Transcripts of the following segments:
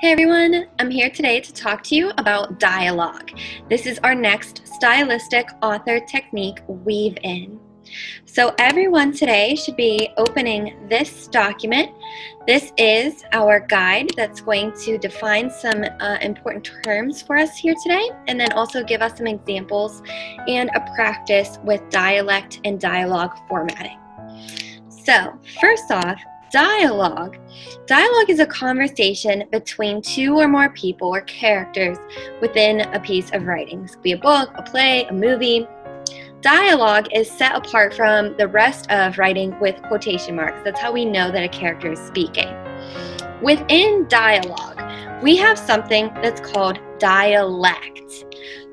Hey everyone, I'm here today to talk to you about dialogue. This is our next stylistic author technique, weave in. So, everyone today should be opening this document. This is our guide that's going to define some uh, important terms for us here today, and then also give us some examples and a practice with dialect and dialogue formatting. So, first off, Dialogue. Dialogue is a conversation between two or more people or characters within a piece of writing. This could be a book, a play, a movie. Dialogue is set apart from the rest of writing with quotation marks. That's how we know that a character is speaking. Within dialogue, we have something that's called dialect.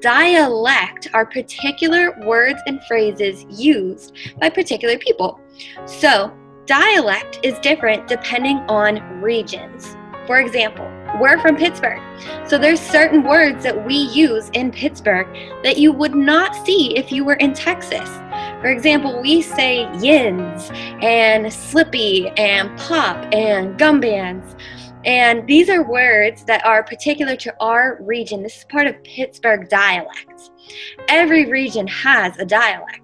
Dialect are particular words and phrases used by particular people. So, Dialect is different depending on regions. For example, we're from Pittsburgh, so there's certain words that we use in Pittsburgh that you would not see if you were in Texas. For example, we say yins and slippy and pop and gum bands. And these are words that are particular to our region. This is part of Pittsburgh dialect. Every region has a dialect.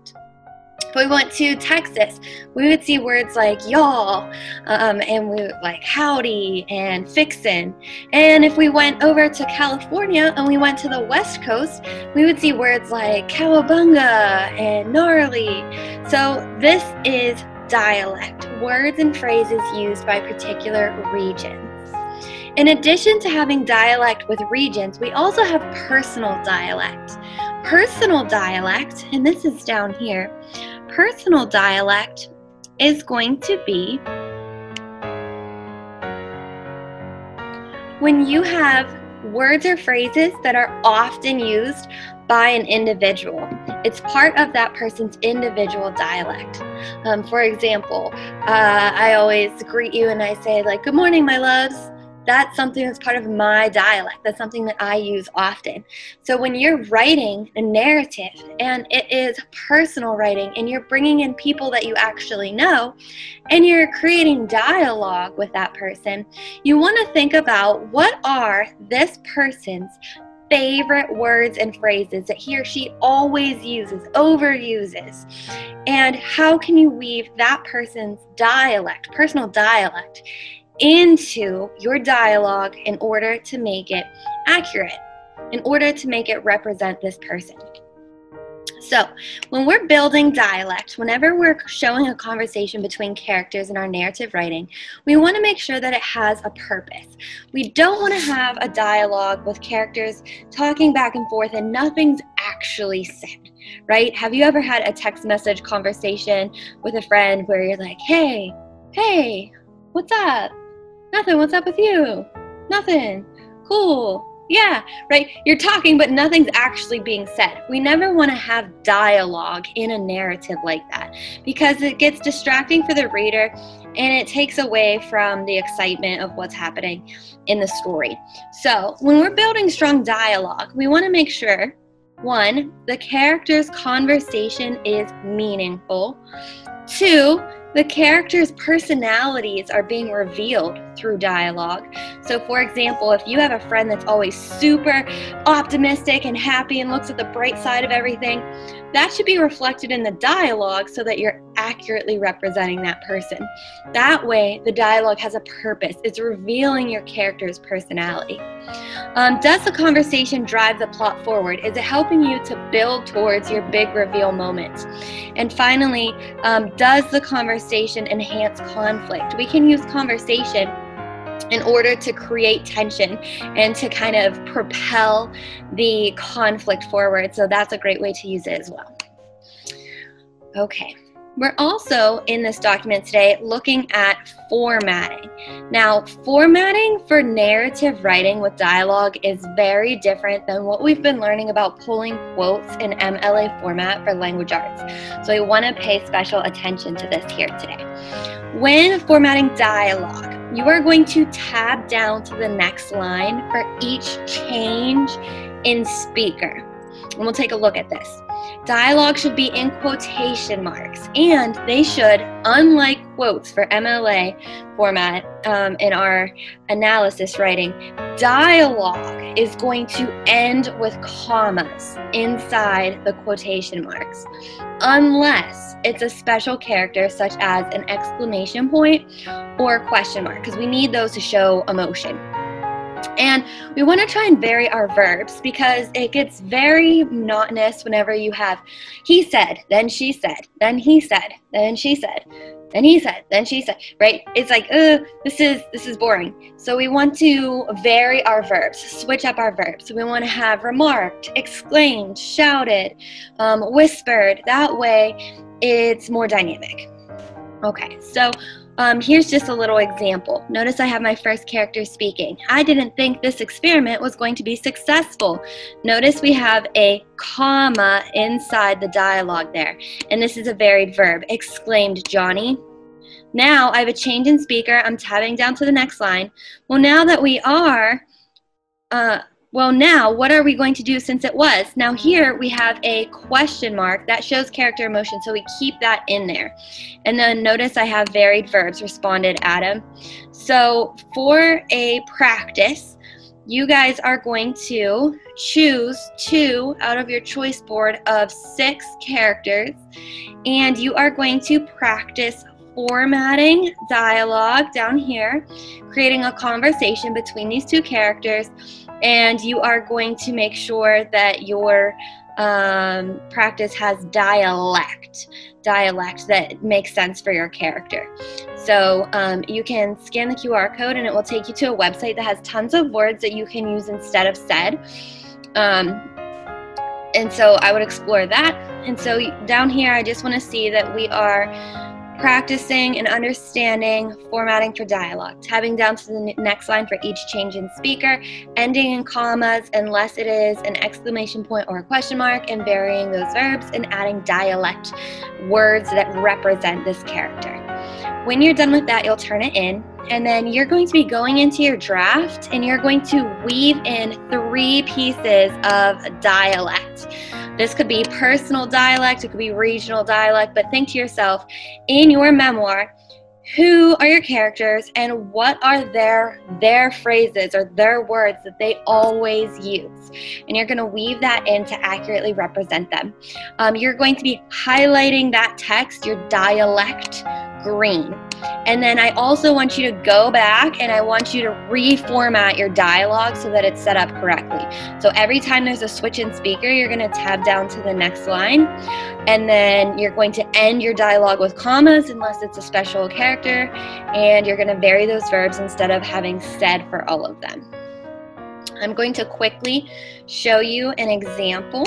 If we went to Texas, we would see words like y'all, um, and we like howdy and fixin'. And if we went over to California and we went to the West Coast, we would see words like cowabunga and gnarly. So this is dialect, words and phrases used by particular regions. In addition to having dialect with regions, we also have personal dialect. Personal dialect, and this is down here, personal dialect is going to be when you have words or phrases that are often used by an individual. It's part of that person's individual dialect. Um, for example, uh, I always greet you and I say, like, Good morning, my loves that's something that's part of my dialect. That's something that I use often. So when you're writing a narrative and it is personal writing and you're bringing in people that you actually know and you're creating dialogue with that person, you want to think about what are this person's favorite words and phrases that he or she always uses, overuses, and how can you weave that person's dialect, personal dialect, into your dialogue in order to make it accurate, in order to make it represent this person. So, when we're building dialect, whenever we're showing a conversation between characters in our narrative writing, we want to make sure that it has a purpose. We don't want to have a dialogue with characters talking back and forth and nothing's actually said, right? Have you ever had a text message conversation with a friend where you're like, hey, hey, what's up? Nothing. What's up with you? Nothing. Cool. Yeah, right? You're talking, but nothing's actually being said. We never want to have dialogue in a narrative like that because it gets distracting for the reader and it takes away from the excitement of what's happening in the story. So, when we're building strong dialogue, we want to make sure one, the character's conversation is meaningful. Two, the characters' personalities are being revealed through dialogue. So, for example, if you have a friend that's always super optimistic and happy and looks at the bright side of everything, that should be reflected in the dialogue so that you're accurately representing that person. That way, the dialogue has a purpose, it's revealing your character's personality. Um, does the conversation drive the plot forward? Is it helping you to build towards your big reveal moment? And finally, um, does the conversation enhance conflict? We can use conversation in order to create tension and to kind of propel the conflict forward. So that's a great way to use it as well. Okay. We're also in this document today looking at formatting. Now, formatting for narrative writing with dialogue is very different than what we've been learning about pulling quotes in MLA format for language arts. So, we want to pay special attention to this here today. When formatting dialogue, you are going to tab down to the next line for each change in speaker. And we'll take a look at this. Dialogue should be in quotation marks, and they should, unlike quotes for MLA format um, in our analysis writing, dialogue is going to end with commas inside the quotation marks, unless it's a special character such as an exclamation point or question mark, because we need those to show emotion. And we want to try and vary our verbs because it gets very monotonous whenever you have he said, then she said, then he said, then she said, then he said, then she said, right? It's like, uh, this is this is boring. So we want to vary our verbs, switch up our verbs. We want to have remarked, exclaimed, shouted, um, whispered. That way, it's more dynamic. Okay, so um, here's just a little example. Notice I have my first character speaking. I didn't think this experiment was going to be successful. Notice we have a comma inside the dialogue there. And this is a varied verb, exclaimed Johnny. Now I have a change in speaker. I'm tabbing down to the next line. Well, now that we are uh, well, now what are we going to do since it was? Now mm. here we have a question mark that shows character emotion, so we keep that in there. And then notice I have varied verbs, responded Adam. So for a practice, you guys are going to choose two out of your choice board of six characters, and you are going to practice formatting dialogue down here, creating a conversation between these two characters, and you are going to make sure that your um, practice has dialect, dialect that makes sense for your character. So um, you can scan the QR code and it will take you to a website that has tons of words that you can use instead of said. Um, and so I would explore that. And so down here, I just want to see that we are practicing and understanding formatting for dialogue, tabbing down to the next line for each change in speaker, ending in commas unless it is an exclamation point or a question mark, and varying those verbs and adding dialect words that represent this character. When you're done with that, you'll turn it in, and then you're going to be going into your draft and you're going to weave in three pieces of dialect. This could be personal dialect, it could be regional dialect, but think to yourself in your memoir, who are your characters and what are their their phrases or their words that they always use? And you're going to weave that in to accurately represent them. Um, you're going to be highlighting that text your dialect green and then I also want you to go back and I want you to reformat your dialogue so that it's set up correctly. So every time there's a switch in speaker, you're going to tab down to the next line. And then you're going to end your dialogue with commas unless it's a special character. And you're going to vary those verbs instead of having said for all of them. I'm going to quickly show you an example.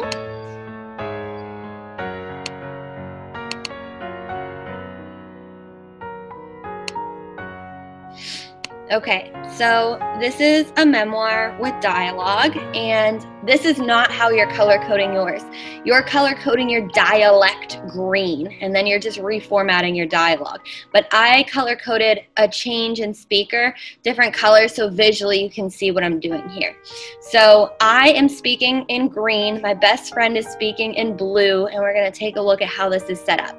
Okay, so this is a memoir with dialogue, and this is not how you're color coding yours. You're color coding your dialect green, and then you're just reformatting your dialogue. But I color coded a change in speaker, different colors, so visually you can see what I'm doing here. So I am speaking in green, my best friend is speaking in blue, and we're going to take a look at how this is set up.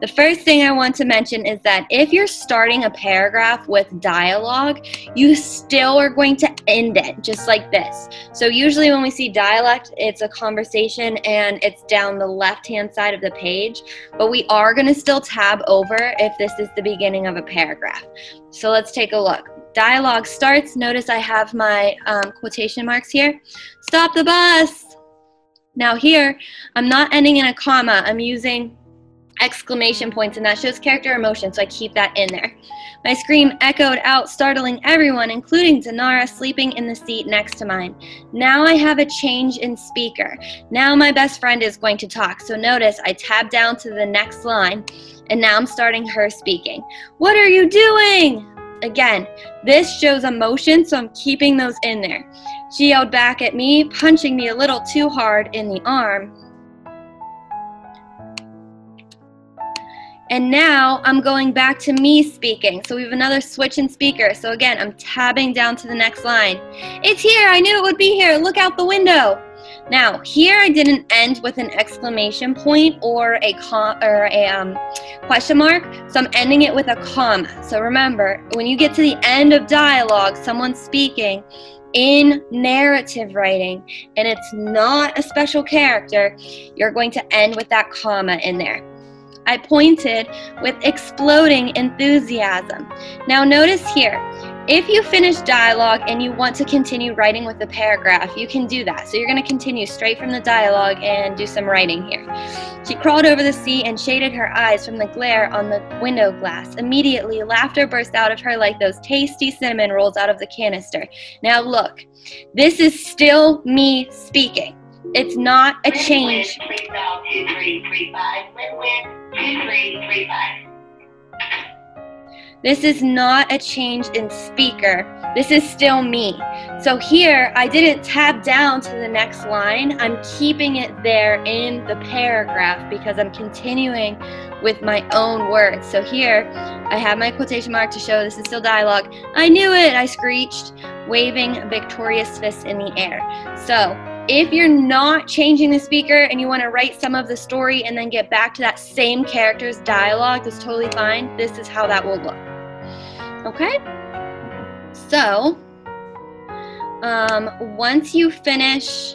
The first thing I want to mention is that if you're starting a paragraph with dialogue, you still are going to end it just like this. So usually when we see dialect, it's a conversation and it's down the left-hand side of the page, but we are going to still tab over if this is the beginning of a paragraph. So let's take a look. Dialogue starts. Notice I have my um, quotation marks here. Stop the bus. Now here, I'm not ending in a comma. I'm using exclamation mm. points, and that shows character emotion, so I keep that in there. My scream echoed out, startling everyone, including Denara sleeping in the seat next to mine. Now I have a change in speaker. Now my best friend is going to talk, so notice I tab down to the next line, and now I'm starting her speaking. What are you doing? Again, this shows emotion, so I'm keeping those in there. She yelled back at me, punching me a little too hard in the arm. And now I'm going back to me speaking. So we have another switch in speaker. So again, I'm tabbing down to the next line. It's here. I knew it would be here. Look out the window. Now, here I didn't end with an exclamation point or a com- or a um, question mark, so I'm ending it with a comma. So remember, when you get to the end of dialogue, someone's speaking in narrative writing and it's not a special character, you're going to end with that comma in there. I pointed with exploding enthusiasm. Now, notice here, if you finish dialogue and you want to continue writing with the paragraph, you can do that. So you're going to continue straight from the dialogue and do some writing here. She crawled over the sea and shaded her eyes from the glare on the window glass. Immediately, laughter burst out of her like those tasty cinnamon rolls out of the canister. Now, look, this is still me speaking. It's not a change. This is not a change in speaker. This is still me. So here, I didn't tab down to the next line. I'm keeping it there in the paragraph because I'm continuing with my own words. So here, I have my quotation mark to show this is still dialogue. I knew it, I screeched, waving a victorious fist in the air. So if you're not changing the speaker and you want to write some of the story and then get back to that same character's dialogue, that's totally fine. This is how that will look. Okay? So, um, once you finish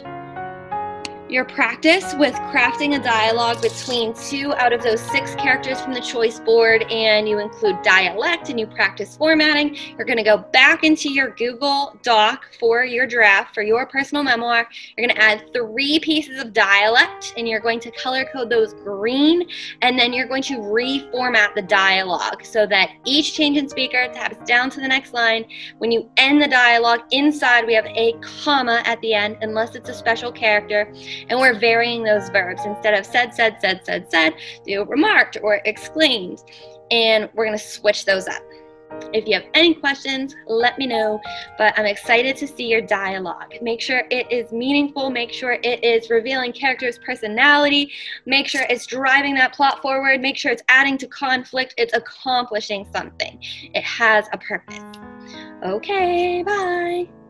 your practice with crafting a dialogue between two out of those six characters from the choice board and you include dialect and you practice formatting, you're going to go back into your Google Doc for your draft for your personal memoir. You're going to add three pieces of dialect and you're going to color code those green and then you're going to reformat the dialogue so that each change in speaker tabs down to the next line. When you end the dialogue, inside we have a comma at the end unless it's a special character and we're varying those verbs. Instead of said, said, said, said, said, do remarked or exclaimed. And we're going to switch those up. If you have any questions, let me know. But I'm excited to see your dialogue. Make sure it is meaningful. Make sure it is revealing characters' personality. Make sure it's driving that plot forward. Make sure it's adding to conflict. It's accomplishing something. It has a purpose. Okay, bye.